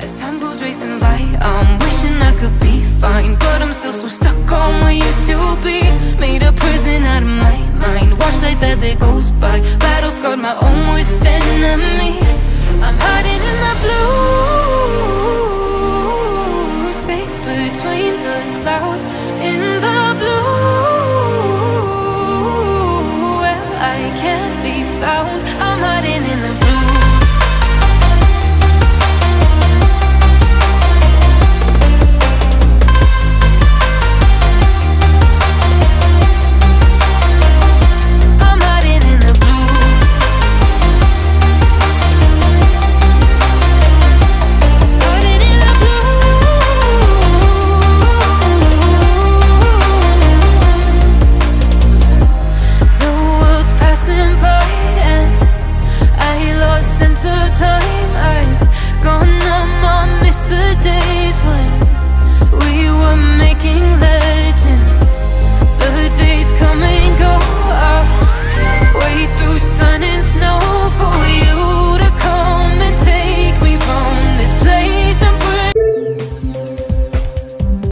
As time goes racing by, I'm wishing I could be fine. But I'm still so stuck on what used to be. Made a prison out of my mind. Watch life as it goes by. Battle scarred my own worst enemy. I'm hiding in the blue. Safe between the clouds. In the blue. Where I can't be found.